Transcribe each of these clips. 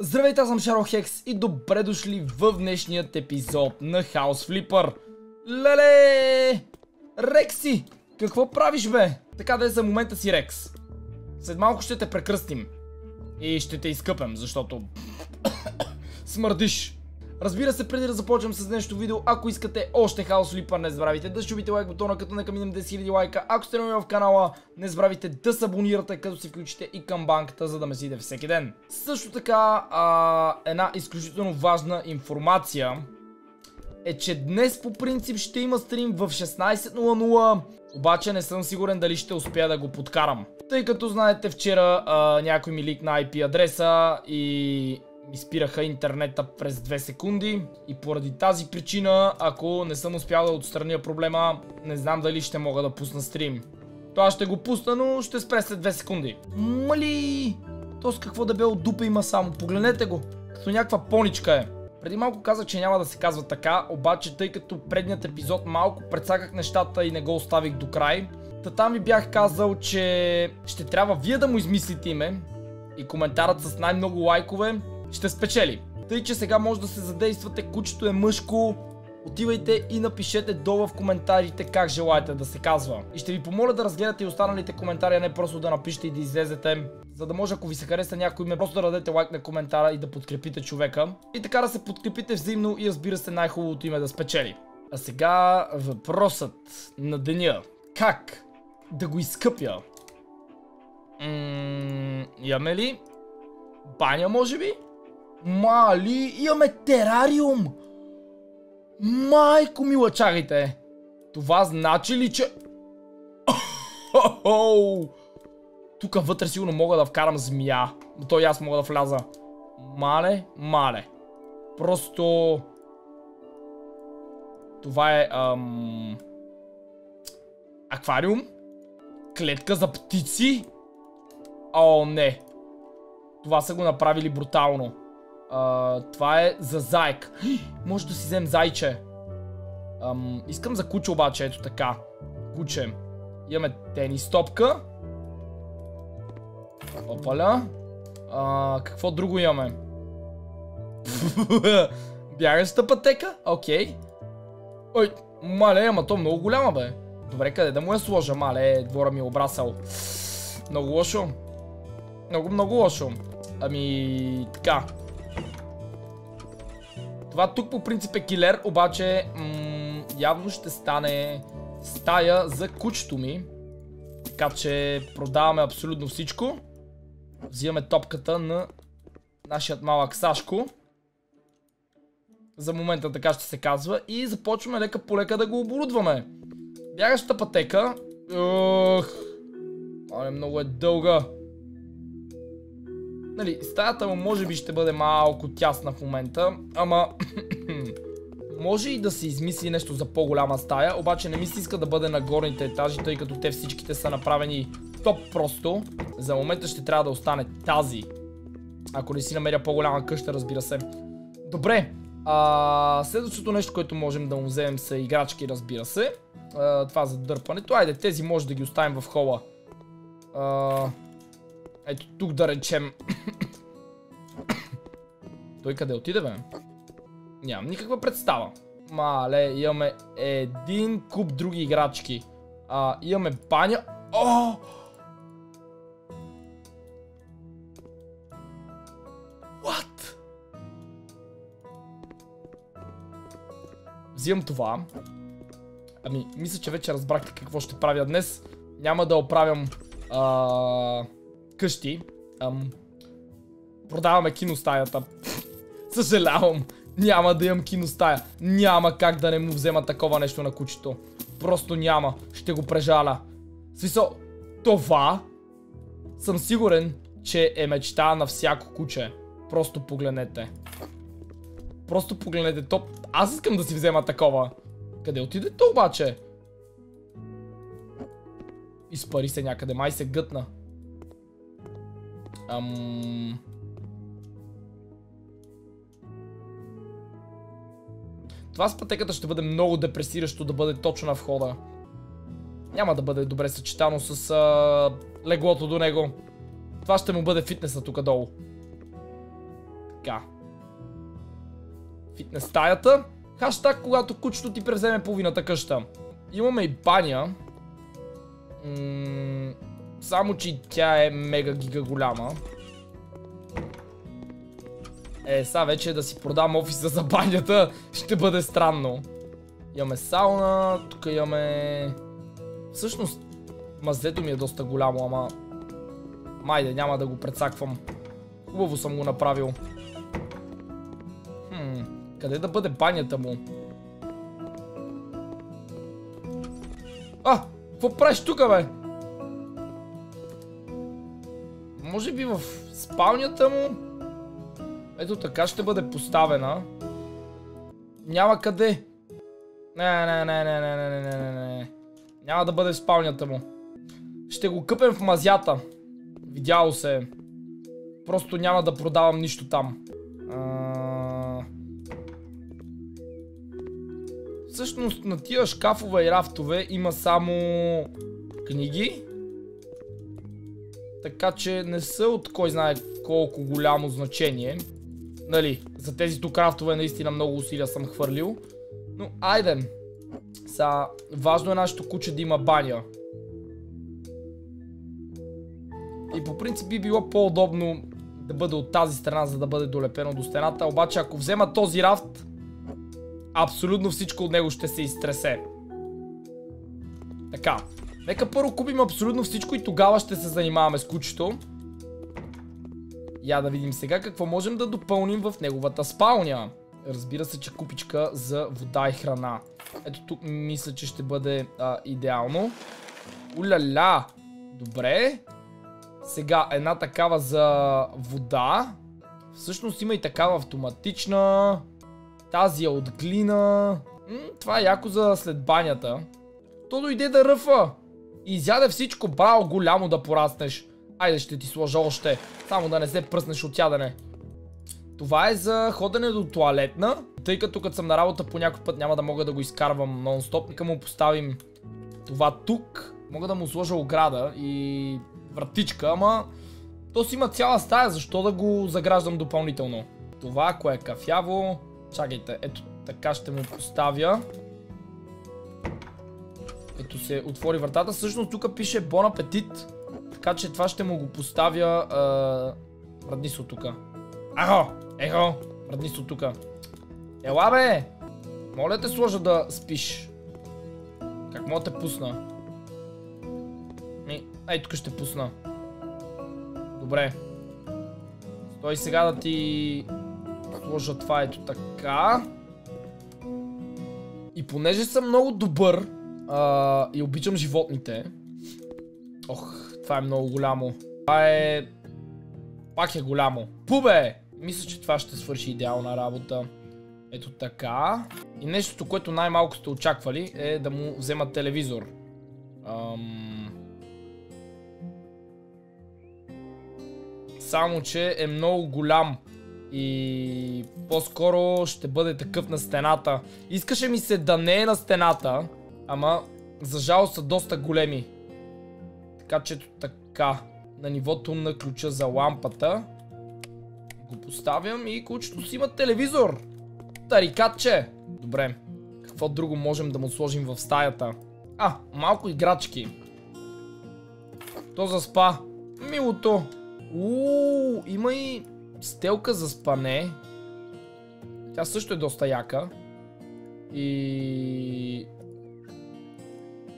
Здравейте, аз съм Шаро Хекс и добре дошли в днешният епизод на House Flipper. Леле! Рекси! Какво правиш бе? Така да е за момента си Рекс. След малко ще те прекръстим. И ще те изкъпем, защото... Смърдиш! Разбира се, преди да започнем с днешното видео, ако искате още хаос Flipper, не забравяйте да щубите лайк бутона, като нека минем 10 000 лайка. Ако сте нови в канала, не забравяйте да се абонирате, като си включите и към банката, за да ме сидите всеки ден. Също така, а, една изключително важна информация е, че днес по принцип ще има стрим в 16.00, обаче не съм сигурен дали ще успея да го подкарам. Тъй като знаете вчера а, някой ми ликна IP адреса и ми спираха интернета през 2 секунди и поради тази причина, ако не съм успял да отстраня проблема, не знам дали ще мога да пусна стрим. Това ще го пусна, но ще спре след 2 секунди. Мали! То с какво да бе от има само, погледнете го. Като някаква поничка е. Преди малко казах, че няма да се казва така, обаче тъй като предният епизод малко предсаках нещата и не го оставих до край, Та там ви бях казал, че ще трябва вие да му измислите име и коментарът с най-много лайкове ще спечели. Тъй, че сега може да се задействате, кучето е мъжко, отивайте и напишете долу в коментарите как желаете да се казва. И ще ви помоля да разгледате и останалите коментари, а не просто да напишете и да излезете. За да може, ако ви се хареса някой име, просто да дадете лайк на коментара и да подкрепите човека. И така да се подкрепите взаимно и разбира се най-хубавото име да спечели. А сега въпросът на деня. Как да го изкъпя? Ммм, имаме ли? Баня може би? Мали, имаме терариум! Майко мила, чакайте! Това значи ли, че... Тук вътре сигурно мога да вкарам змия. То и аз мога да вляза. Мале, мале. Просто... Това е... Аквариум? Клетка за птици? О, не. Това са го направили брутално. А, това е за заек. Може да си взем зайче. Ам, искам за куче обаче, ето така. Куче. Имаме тенис топка. Опаля. А, какво друго имаме? Бягаща пътека? Окей. Ой, мале, ама то много голяма бе. Добре, къде да му я сложа, мале, двора ми е обрасал. Много лошо. Много, много лошо. Ами, така. Това тук по принцип е килер, обаче явно ще стане стая за кучето ми. Така че продаваме абсолютно всичко. Взимаме топката на нашият малък Сашко. За момента така ще се казва. И започваме лека по лека да го оборудваме. Бягащата пътека. Ох. много е дълга. Нали, стаята му може би ще бъде малко тясна в момента, ама... може и да се измисли нещо за по-голяма стая, обаче не ми се иска да бъде на горните етажи, тъй като те всичките са направени топ просто. За момента ще трябва да остане тази. Ако не си намеря по-голяма къща, разбира се. Добре, следващото нещо, което можем да му вземем са играчки, разбира се. Това за дърпането. Айде, тези може да ги оставим в хола. А, ето тук да речем. Той къде отиде, бе? Нямам никаква представа. Мале, имаме един куп други играчки. А, имаме баня. О! What? Взимам това. Ами, мисля, че вече разбрахте какво ще правя днес. Няма да оправям а, къщи. Ам, продаваме киностаята. Съжалявам. Няма да имам киностая. Няма как да не му взема такова нещо на кучето. Просто няма. Ще го прежаля. Смисъл, това съм сигурен, че е мечта на всяко куче. Просто погледнете. Просто погледнете. То... Аз искам да си взема такова. Къде отиде то обаче? Изпари се някъде. Май се гътна. Ам... Това с пътеката ще бъде много депресиращо да бъде точно на входа. Няма да бъде добре съчетано с а, леглото до него. Това ще му бъде фитнеса тук долу. така. Фитнес стаята. Хаштаг, когато кучето ти превземе половината къща. Имаме и баня. М само, че тя е мега гига голяма. Е, сега вече да си продам офиса за банята ще бъде странно. Имаме сауна, тук имаме... Всъщност, мазето ми е доста голямо, ама... Майде, няма да го предсаквам. Хубаво съм го направил. Хм, къде да бъде банята му? А, какво правиш тук, бе? Може би в спалнята му? Ето така ще бъде поставена. Няма къде. Не, не, не, не, не, не, не, не, не. Няма да бъде в спалнята му. Ще го къпем в мазята. Видяло се. Просто няма да продавам нищо там. Всъщност на тия шкафове и рафтове има само книги. Така че не са от кой знае колко голямо значение. Нали, за тези тук рафтове наистина много усилия съм хвърлил. Но айде. Са, важно е нашето куче да има баня. И по принцип би било по-удобно да бъде от тази страна, за да бъде долепено до стената. Обаче ако взема този рафт, абсолютно всичко от него ще се изтресе. Така. Нека първо купим абсолютно всичко и тогава ще се занимаваме с кучето. Я да видим сега какво можем да допълним в неговата спалня. Разбира се, че купичка за вода и храна. Ето тук мисля, че ще бъде а, идеално. Уляля! Добре. Сега една такава за вода. Всъщност има и такава автоматична. Тази е от глина. М това е яко за след банята. То дойде да ръфа. Изяде всичко. Браво, голямо да пораснеш. Айде ще ти сложа още. Само да не се пръснеш от ядене. Това е за ходене до туалетна. Тъй като като съм на работа по някой път няма да мога да го изкарвам нон-стоп. Нека му поставим това тук. Мога да му сложа ограда и вратичка, ама то си има цяла стая, защо да го заграждам допълнително? Това, ако е кафяво... Чакайте, ето така ще му поставя. Като се отвори вратата, всъщност тук пише Бон апетит. Така че това ще му го поставя... Е... Раднисо тук. Ахо! Ехо! Раднисо тук. Ела бе! Моля те сложа да спиш. Как мога те пусна? Ай тук ще пусна. Добре. Стой сега да ти сложа това ето така. И понеже съм много добър а, и обичам животните. Ох, това е много голямо. Това е... Пак е голямо. Пубе! Мисля, че това ще свърши идеална работа. Ето така. И нещото, което най-малко сте очаквали е да му взема телевизор. Ам... Само, че е много голям. И по-скоро ще бъде такъв на стената. Искаше ми се да не е на стената, ама за жал са доста големи. Така че така, на нивото на ключа за лампата го поставям и кучето си има телевизор. Тарикатче. Добре, какво друго можем да му сложим в стаята? А, малко играчки. То заспа. Милото. Ууу, има и стелка за спане. Тя също е доста яка. И...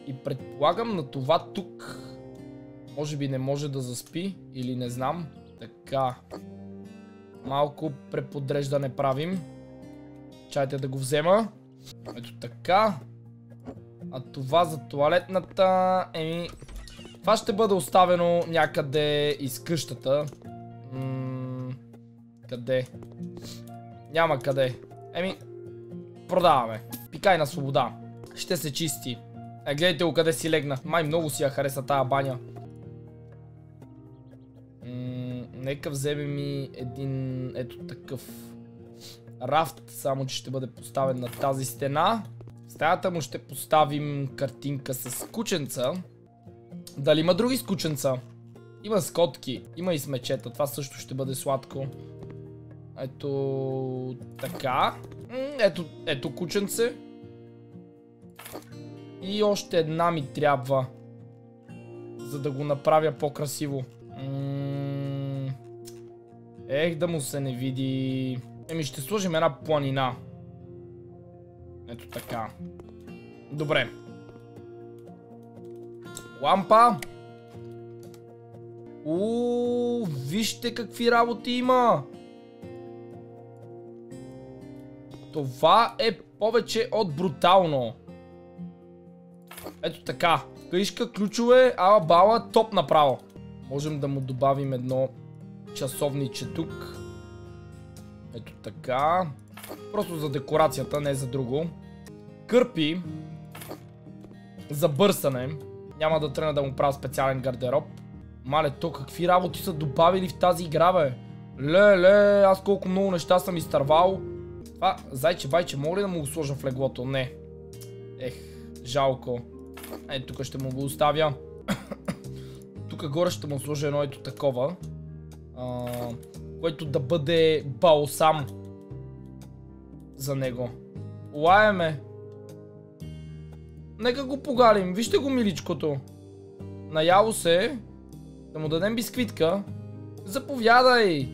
И предполагам на това тук може би не може да заспи или не знам. Така. Малко преподреждане правим. Чайте да го взема. Ето така. А това за туалетната... Еми... Това ще бъде оставено някъде из къщата. Къде? Няма къде. Еми... Продаваме. Пикай на свобода. Ще се чисти. Е, гледайте го къде си легна. Май много си я хареса тая баня. нека вземем и един ето такъв рафт, само че ще бъде поставен на тази стена. В стаята му ще поставим картинка с кученца. Дали има други скученца? Има скотки, има и смечета, това също ще бъде сладко. Ето така. Ето, ето кученце. И още една ми трябва. За да го направя по-красиво. Ех да му се не види. Еми ще сложим една планина. Ето така. Добре. Лампа. Ууу, вижте какви работи има. Това е повече от брутално. Ето така. Каишка, ключове, ала бала, топ направо. Можем да му добавим едно часовниче тук. Ето така. Просто за декорацията, не за друго. Кърпи. За бърсане. Няма да тръгна да му правя специален гардероб. Мале, то какви работи са добавили в тази игра, бе? Ле, аз колко много неща съм изтървал. Това, зайче, байче, мога ли да му го сложа в леглото? Не. Ех, жалко. Ето тук ще му го оставя. тук горе ще му сложа едно ето такова. А, което да бъде балсам за него. Лаеме. Нека го погалим. Вижте го миличкото. Наяло се. Да му дадем бисквитка. Заповядай!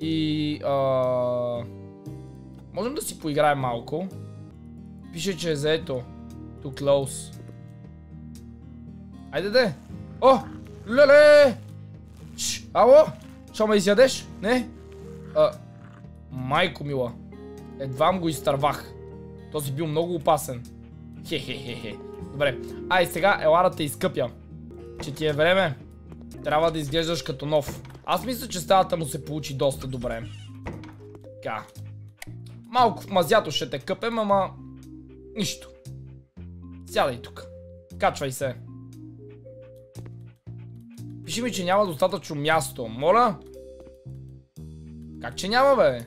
И... А... Можем да си поиграем малко. Пише, че е заето. Too close. Айде де! О! Леле! Ч, ало? Що ме изядеш? Не? А, майко мила. Едвам го изтървах. Този бил много опасен. Хе-хе-хе-хе. Добре. Ай, сега ела те изкъпя. Че ти е време. Трябва да изглеждаш като нов. Аз мисля, че стаята му се получи доста добре. Така. Малко в мазято ще те къпем, ама... Нищо. Сядай тук. Качвай се. Пиши ми, че няма достатъчно място. Моля? Как че няма, бе?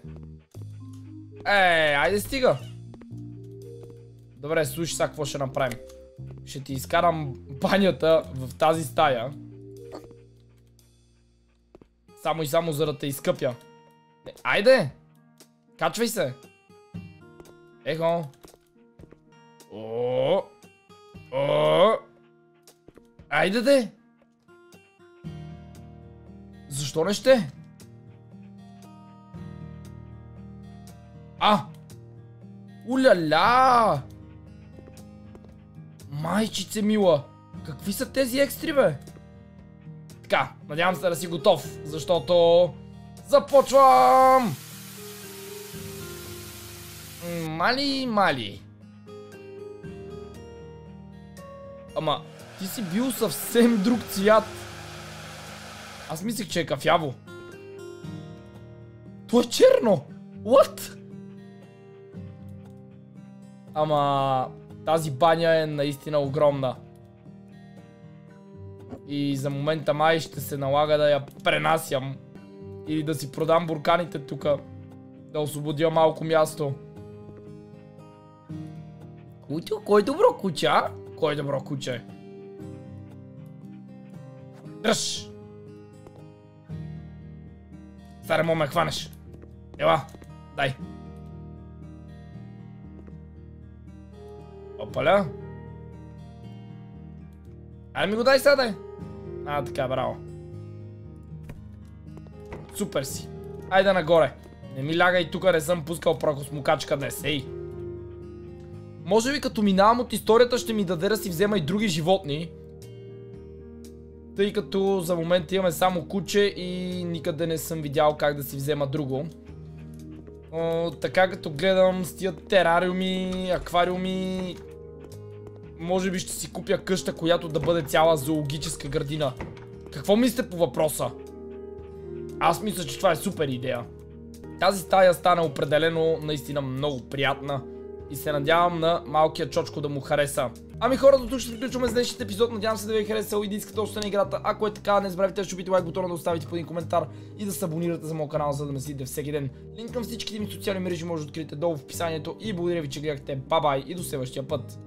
Е, айде стига. Добре, слушай сега какво ще направим. Ще ти изкарам банята в тази стая. Само и само за да те изкъпя. Е, айде! Качвай се! Ехо! О! О! Айде де! Защо не ще? А! Уляля! Майчице мила! Какви са тези екстри, бе? Така, надявам се да си готов, защото... Започвам! Мали, мали. Ама, ти си бил съвсем друг цвят. Аз мислих, че е кафяво. То е черно! What? Ама, тази баня е наистина огромна. И за момента май ще се налага да я пренасям. Или да си продам бурканите тук. Да освободя малко място. Кутю, кой добро куча? Кой добро куче? Дръж! Старе ме хванеш. Ела, дай. Опаля. Ай ми го дай сега, дай. А, така, браво. Супер си. Айде нагоре. Не ми лягай тук, не съм пускал прахосмукачка днес, ей. Може би като минавам от историята ще ми даде да си взема и други животни. Тъй като за момента имаме само куче и никъде не съм видял как да си взема друго. О, така като гледам с тия терариуми, аквариуми, може би ще си купя къща, която да бъде цяла зоологическа градина. Какво мислите по въпроса? Аз мисля, че това е супер идея. Тази стая стана определено наистина много приятна и се надявам на малкия чочко да му хареса. Ами хора, до тук ще приключваме с днешния епизод. Надявам се да ви е харесал и да искате още играта. Ако е така, не забравяйте да чупите лайк бутона, да оставите по един коментар и да се абонирате за моят канал, за да ме следите всеки ден. Линк към всичките ми социални мрежи може да откриете долу в описанието и благодаря ви, че гледахте. Бабай и до следващия път.